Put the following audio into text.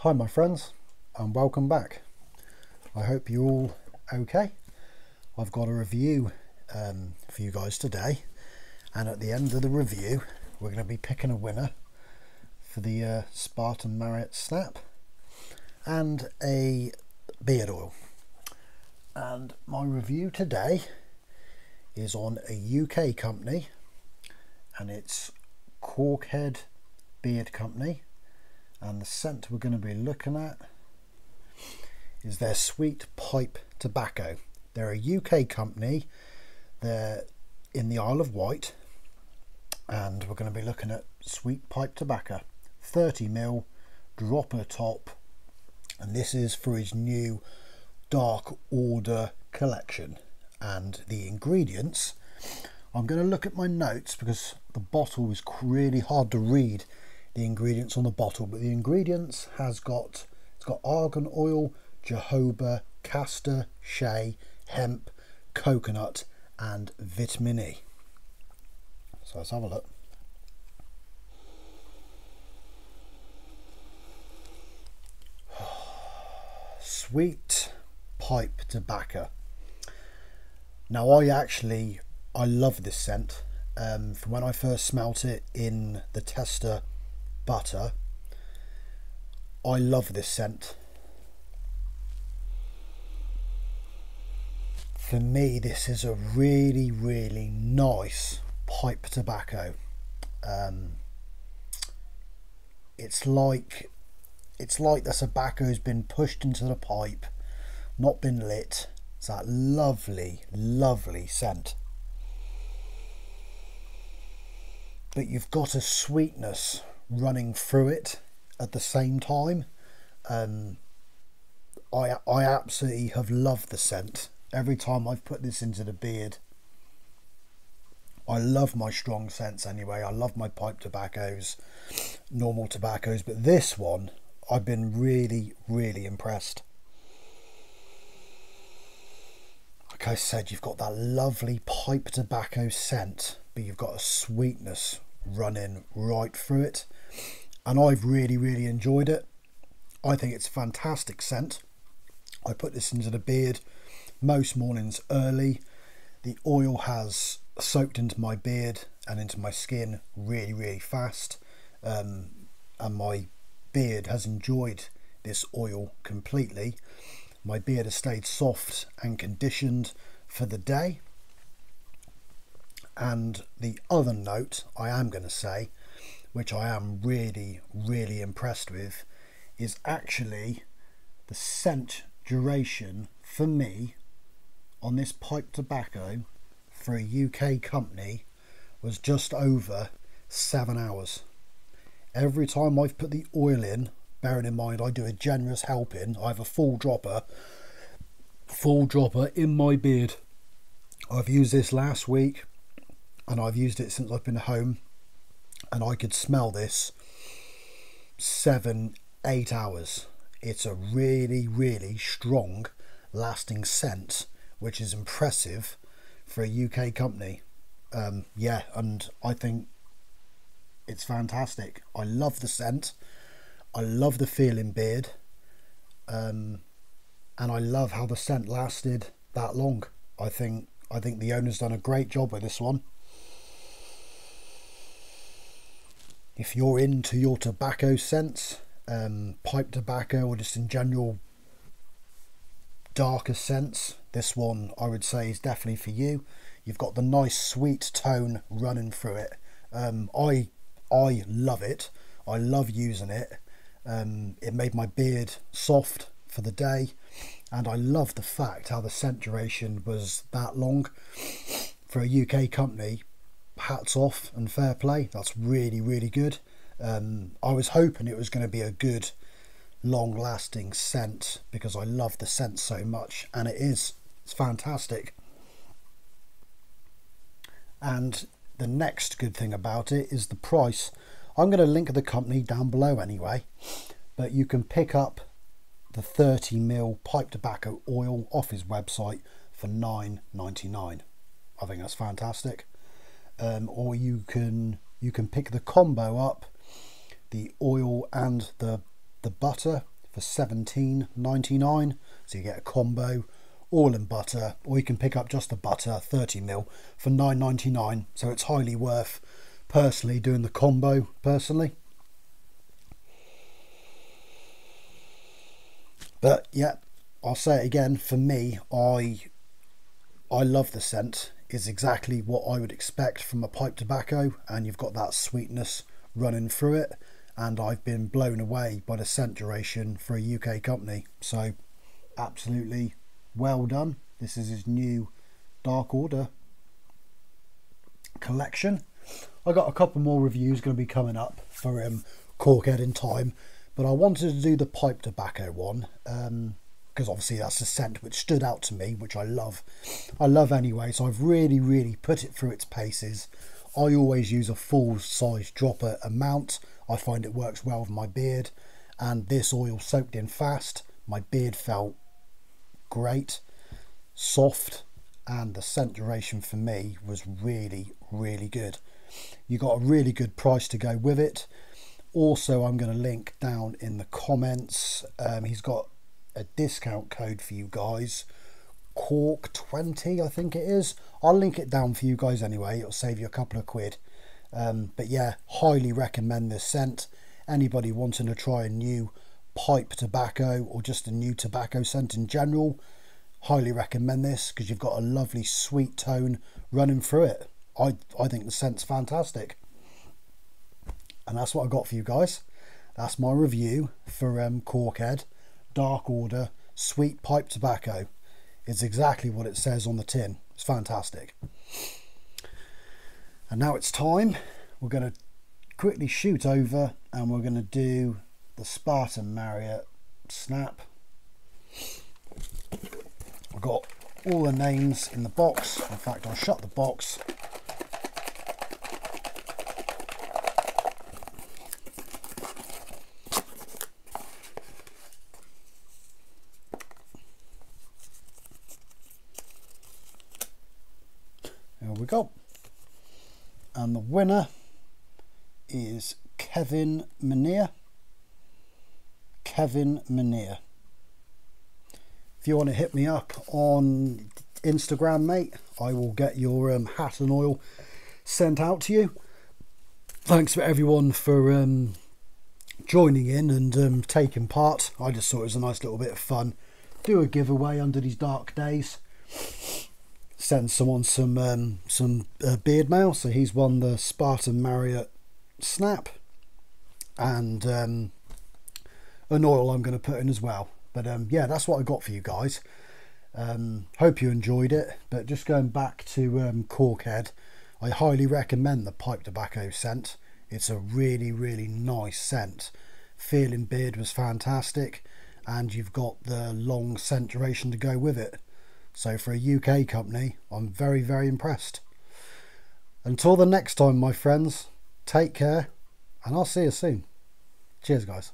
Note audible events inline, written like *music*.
Hi my friends and welcome back. I hope you're all okay. I've got a review um, for you guys today and at the end of the review we're going to be picking a winner for the uh, Spartan Marriott Snap and a beard oil. And my review today is on a UK company and it's Caulkhead Beard Company and the scent we're going to be looking at is their Sweet Pipe Tobacco. They're a UK company. They're in the Isle of Wight. And we're going to be looking at Sweet Pipe Tobacco. 30 mil dropper top. And this is for his new Dark Order collection. And the ingredients I'm going to look at my notes because the bottle is really hard to read the ingredients on the bottle but the ingredients has got it's got argan oil jojoba castor shea hemp coconut and vitamin e. So let's have a look. *sighs* Sweet pipe tobacco. Now I actually I love this scent. Um, from when I first smelt it in the tester butter. I love this scent. For me, this is a really, really nice pipe tobacco. Um, it's like it's like the tobacco's been pushed into the pipe, not been lit. It's that lovely, lovely scent. But you've got a sweetness running through it at the same time. Um, I I absolutely have loved the scent. Every time I've put this into the beard, I love my strong scents anyway. I love my pipe tobaccos, normal tobaccos, but this one I've been really, really impressed. Like I said, you've got that lovely pipe tobacco scent, but you've got a sweetness running right through it. And I've really really enjoyed it. I think it's a fantastic scent. I put this into the beard most mornings early. The oil has soaked into my beard and into my skin really really fast. Um, and my beard has enjoyed this oil completely. My beard has stayed soft and conditioned for the day and the other note I am going to say, which I am really, really impressed with, is actually the scent duration for me on this pipe tobacco for a UK company was just over seven hours. Every time I've put the oil in, bearing in mind I do a generous helping, I have a full dropper, full dropper in my beard. I've used this last week and I've used it since I've been home and I could smell this seven eight hours. It's a really really strong lasting scent which is impressive for a UK company. Um, yeah and I think it's fantastic. I love the scent. I love the feeling beard. Um, and I love how the scent lasted that long. I think I think the owner's done a great job with this one if you're into your tobacco scents, um, pipe tobacco, or just in general darker scents, this one I would say is definitely for you. You've got the nice sweet tone running through it. Um, I I love it. I love using it. Um, it made my beard soft for the day, and I love the fact how the scent duration was that long for a UK company hats off and fair play. That's really, really good. Um, I was hoping it was going to be a good, long lasting scent because I love the scent so much, and it is. It's fantastic. And the next good thing about it is the price. I'm going to link the company down below anyway, but you can pick up the 30ml pipe tobacco oil off his website for 9.99. I think that's fantastic um, or you can you can pick the combo up the oil and the the butter for 17.99 so you get a combo oil and butter or you can pick up just the butter 30 mil for 9.99 so it's highly worth personally doing the combo personally. But yeah i'll say it again. For me i i love the scent is exactly what i would expect from a pipe tobacco and you've got that sweetness running through it. And i've been blown away by the scent duration for a uk company. So absolutely well done. This is his new dark order collection. I got a couple more reviews going to be coming up for um, Caulkhead in time, but I wanted to do the pipe tobacco one because obviously that's the scent which stood out to me, which I love. I love anyway, so I've really, really put it through its paces. I always use a full size dropper amount. I find it works well with my beard, and this oil soaked in fast. My beard felt great, soft, and the scent duration for me was really, really good. You got a really good price to go with it. Also, I'm going to link down in the comments. Um, he's got a discount code for you guys. Caulk 20, I think it is. I'll link it down for you guys anyway. It'll save you a couple of quid. Um, but yeah, highly recommend this scent. Anybody wanting to try a new pipe tobacco or just a new tobacco scent in general, highly recommend this because you've got a lovely sweet tone running through it. I, I think the scent's fantastic. And that's what I got for you guys. That's my review for um, Caulkhead Dark Order Sweet Pipe Tobacco. It's exactly what it says on the tin. It's fantastic. And now it's time. We're going to quickly shoot over and we're going to do the Spartan Marriott Snap. I've got all the names in the box. In fact, I'll shut the box we go. And the winner is Kevin Manier. Kevin Manier. If you want to hit me up on Instagram, mate, I will get your um, hat and oil sent out to you. Thanks for everyone for um, joining in and um, taking part. I just thought it was a nice little bit of fun. Do a giveaway under these dark days send someone some um, some uh, beard mail. So he's won the Spartan Marriott Snap and um, an oil I'm going to put in as well. But um, yeah, that's what I got for you guys. Um, hope you enjoyed it. But just going back to um, Caulkhead, I highly recommend the pipe tobacco scent. It's a really, really nice scent. Feeling beard was fantastic, and you've got the long scent duration to go with it. So for a UK company, I'm very, very impressed. Until the next time, my friends, take care and I'll see you soon. Cheers, guys.